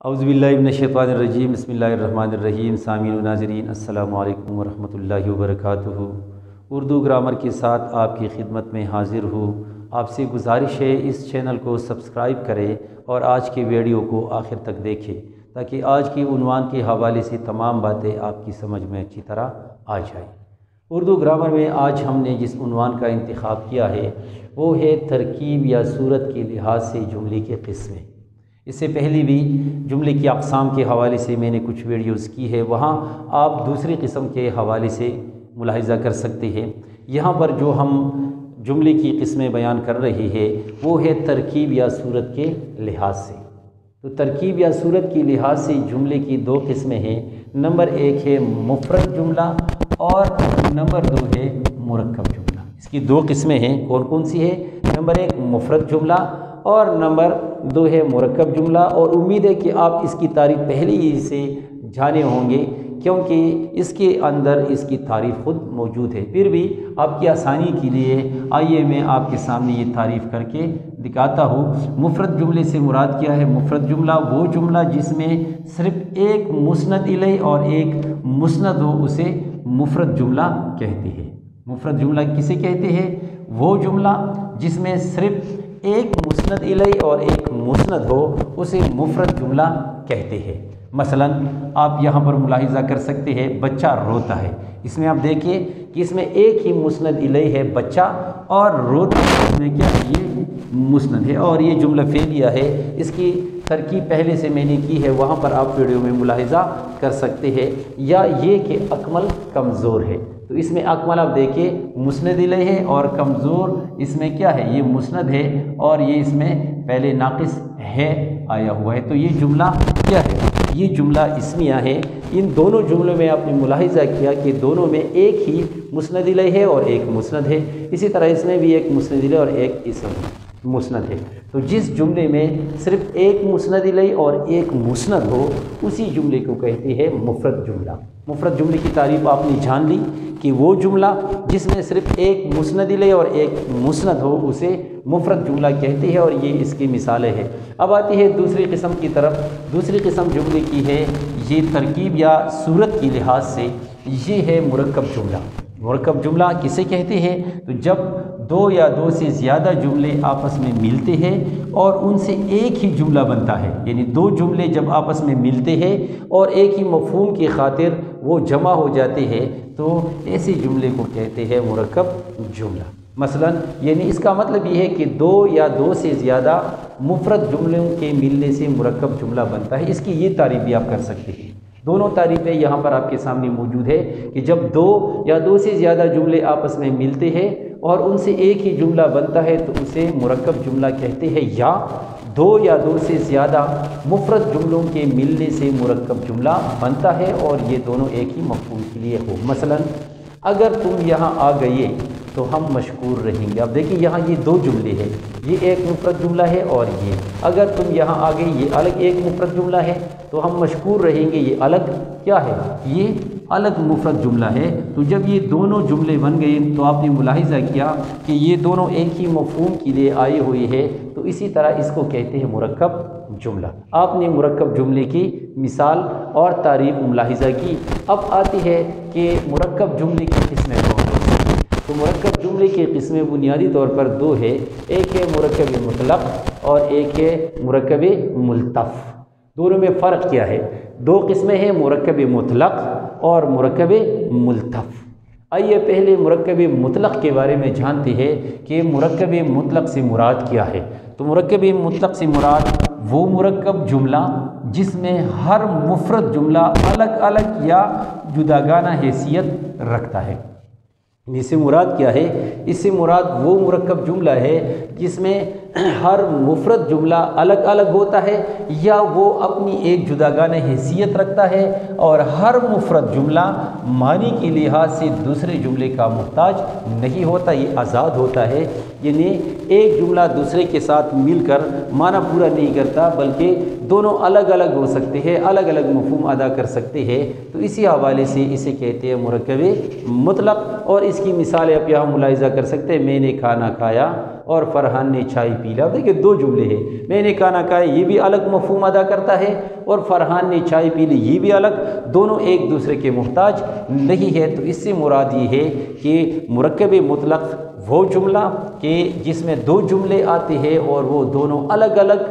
अउज़बिल्लिनशैतानरजीम बसमीम सामीन नाजरीन, अस्सलाम वालेकुम वरहमतुल्लाहि वबरकातुहू। उर्दू ग्रामर के साथ आपकी खिदमत में हाज़िर हूँ। आपसे गुजारिश है, इस चैनल को सब्सक्राइब करें और आज की वीडियो को आखिर तक देखें, ताकि आज की उनवान के हवाले से तमाम बातें आपकी समझ में अच्छी तरह आ जाए। उर्दू ग्रामर में आज हमने जिस उनवान का इंतखब किया है, वो है तरकीब या सूरत के लिहाज से जुमले के किस्में। इससे पहले भी जुमले की अकसाम के हवाले से मैंने कुछ वीडियोस की है। वहाँ आप दूसरी किस्म के हवाले से मुलाहिजा कर सकते हैं। यहाँ पर जो हम जुमले की किस्में बयान कर रहे हैं, वो है तरकीब या सूरत के लिहाज से। तो तरकीब या सूरत के लिहाज से जुमले की दो किस्में हैं। नंबर एक है मुफरत जुमला और नंबर दो है मुरक्कब जुमला। इसकी दो किस्में हैं कौन कौन सी है? नंबर एक मुफरत जुमला और नंबर दो है मुरक्कब जुमला और उम्मीद है कि आप इसकी तारीफ़ पहले ही से जाने होंगे, क्योंकि इसके अंदर इसकी तारीफ़ खुद मौजूद है। फिर भी आपकी आसानी के लिए आइए मैं आपके सामने ये तारीफ़ करके दिखाता हूँ। मुफरत जुमले से मुराद क्या है मुफरत जुमला, वो जुमला जिसमें सिर्फ़ एक मुस्ंद इलय और एक मुस्ंद हो, उसे मुफरत जुमला कहते हैं। मुफरत जुमला किसे कहते हैं? वो जुमला जिसमें सिर्फ़ एक मुस्ंद इलय और एक मुस्ंद हो, उसे मुफरत जुमला कहते हैं। मसलन, आप यहाँ पर मुलाहिजा कर सकते हैं, बच्चा रोता है। इसमें आप देखिए कि इसमें एक ही मुस्ंद इलय है, बच्चा, और रोता इसमें क्या ये मुस्ंद है, और ये जुमला फेलिया है। इसकी तरकीब पहले से मैंने की है, वहाँ पर आप वीडियो में मुलाहिजा कर सकते हैं। या ये कि अकमल कमज़ोर है। तो इसमें अकमल आप देखिए मुस्ंद इलय है और कमज़ोर, इसमें क्या है? ये मुस्ंद है और ये इसमें पहले नाकिस है, आया हुआ है। तो ये जुमला क्या है? ये जुमला इसमिया है। इन दोनों जुमलों में आपने मुलाहिजा किया कि दोनों में एक ही मुस्ंद है और एक मुस्ंद है। इसी तरह इसमें भी एक मुस्ंद और एक इसम मुस्ंद है। तो जिस जुमले में सिर्फ़ एक मुस्ंद लई और एक मुस्ंद हो, उसी जुमले को कहते हैं मुफरत जुमला। मुफरत जुमले की तारीफ़ आपने जान ली कि वो जुमला जिसमें सिर्फ़ एक मुस्ंद लई और एक मुस्ंद हो, उसे मुफरत जुमला कहते हैं और ये इसकी मिसालें हैं। अब आती है दूसरी किस्म की तरफ़। दूसरी किस्म जुमले की है, ये तरकीब या सूरत के लिहाज से, ये है मुरक्कब जुमला। मुरक्कब जुमला किसे कहते हैं? तो जब दो या दो से ज़्यादा जुमले आपस में मिलते हैं और उनसे एक ही जुमला बनता है। यानी दो जुमले जब आपस में मिलते हैं और एक ही मफहूम की खातिर वो जमा हो जाते हैं तो ऐसे जुमले को कहते हैं मुरक्कब जुमला। मसलन, यानी इसका मतलब ये है कि दो या दो से ज़्यादा मुफरत जुमलों के मिलने से मुरक्कब जुमला बनता है। इसकी ये तारीफ़ भी आप कर सकते हैं। दोनों तारीफ़ें यहाँ पर आपके सामने मौजूद है कि जब दो या दो से ज़्यादा जुमले आपस में मिलते हैं और उनसे एक ही जुमला बनता है तो उसे मुरक्कब जुमला कहते हैं, या दो या दो से ज़्यादा मुफरत जुमलों के मिलने से मुरक्कब जुमला बनता है, और ये दोनों एक ही मफहूम के लिए हो। मसलन, अगर तुम यहाँ आ गए तो हम मशकूर रहेंगे। अब देखिए, यहाँ ये दो जुमले हैं। ये एक मुफरत जुमला है और ये। अगर तुम यहाँ आ गए, ये अलग एक मुफरत जुमला है तो हम मशकूर रहेंगे, ये अलग क्या है? ये अलग मुफरत जुमला है। तो जब ये दोनों जुमले बन गए तो आपने मुलाहिजा किया कि ये दोनों एक ही मफहूम के लिए आए हुए हैं। तो इसी तरह इसको कहते हैं मुरक्कब जुमला। आपने मुरक्कब जुमले की मिसाल और तारीफ़ मुलाहिजा की। अब आती है कि मुरक्कब जुमले की किस्में कौन तो मुरक्कब जुमले की किस्में बुनियादी तौर पर दो है। एक है मुरक्कब मुतलक और एक है मुरक्कब मुलतफ़। दोनों में फ़र्क क्या है? दो किस्में हैं मुरक्कब मुतलक और मरकब मुलतफ़। आइए पहले मरकब मुतलक के बारे में जानते हैं कि मरकब मुतलक से मुराद क्या है। तो मरकब मुतलक से मुराद, वो मुरक्कब जुमला जिसमें हर मुफरत जुमला अलग अलग या जुदागाना हैसियत रखता है। इससे मुराद क्या है? इससे मुराद वो मरकब जुमला है जिसमें हर मुफरत जुमला अलग अलग होता है, या वो अपनी एक जुदागान हैसियत रखता है, और हर मुफरत जुमला मानी के लिहाज से दूसरे जुमले का मुहताज नहीं होता, ये आज़ाद होता है। यानी एक जुमला दूसरे के साथ मिलकर माना पूरा नहीं करता, बल्कि दोनों अलग अलग हो सकते हैं अलग अलग मफहम अदा कर सकते हैं। तो इसी हवाले से इसे कहते हैं मुरकब मतलब और इसकी मिसाल आप यहाँ मुलायजा कर सकते हैं, मैंने खाना खाया और फ़रहान ने चाय पी लिया। देखिए, दो जुमले हैं। मैंने खाना खाया ये भी अलग मफहम अदा करता है और फ़रहान ने चाय पी ली, ये भी अलग। दोनों एक दूसरे के मोहताज नहीं है। तो इससे मुराद ये है कि मरकब मुतलक वो जुमला कि जिसमें दो जुमले आते हैं और वो दोनों अलग अलग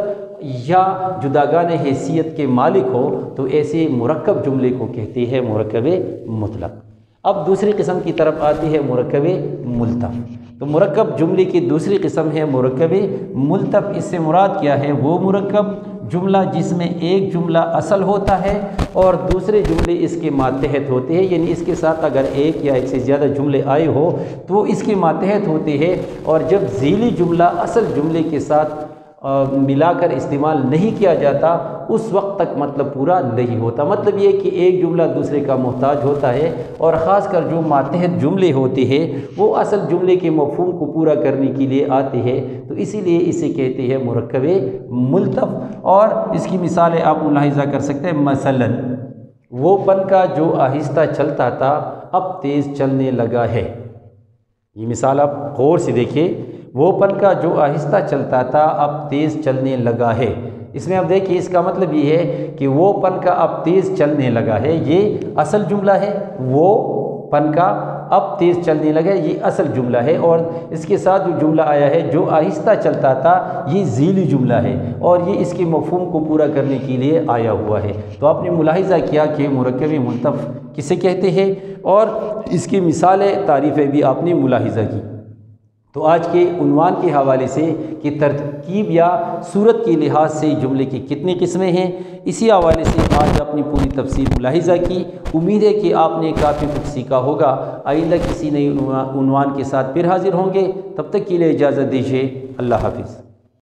या जुदागान हैसियत के मालिक हो तो ऐसे मरकब जुमले को कहते हैं मरकब मुतलक। अब दूसरी किस्म की तरफ़ आती है मरकब मुलतफ़। तो मरकब जुमले की दूसरी किस्म है मरकब मुलतफ़। इससे मुराद क्या है? वो मरकब जुमला जिसमें एक जुमला असल होता है और दूसरे जुमले इसके मातहत होते हैं। यानी इसके साथ अगर एक या एक से ज़्यादा जुमले आए हो तो इसके मातहत होते हैं और जब झीली जुमला असल जुमले के साथ मिलाकर इस्तेमाल नहीं किया जाता, उस वक्त तक मतलब पूरा नहीं होता। मतलब ये कि एक जुमला दूसरे का मोहताज होता है और ख़ास कर जो मातहत जुमले होते हैं, वो असल जुमले के मफहम को पूरा करने के लिए आते हैं। तो इसीलिए इसे कहते हैं मरकब मुलतफ़। और इसकी मिसालें आप मुलाहिजा कर सकते हैं, मसलन, वो पन का जो आहिस्ता चलता था, अब तेज़ चलने लगा है। ये मिसाल आप गौर से देखिए। वो पन का जो आहिस्ता चलता था, अब तेज़ चलने लगा है। इसमें अब देखिए, इसका मतलब ये है कि वो पन का अब तेज़ चलने लगा है। ये असल जुमला है। वो पन का अब तेज़ चलने लगा ये असल जुमला है और इसके साथ जो जुमला आया है, जो आहिस्ता चलता था, ये झीली जुमला है और ये इसके मफहम को पूरा करने के लिए आया हुआ है। तो आपने मुलाहिजा किया कि मरकब मुलतफ़ किसे कहते हैं और इसकी मिसालें, तारीफ़ें भी आपने मुलाहिजा की। तो आज के उनवान के हवाले से कि तरकीब या सूरत के लिहाज से जुमले की कितनी किस्में हैं, इसी हवाले से आज आपने पूरी तफसील मुलाहिजा की। उम्मीद है कि आपने काफ़ी कुछ सीखा होगा। आइंदा किसी नए उनवान के साथ फिर हाजिर होंगे। तब तक के लिए इजाज़त दीजिए। अल्लाह हाफिज़।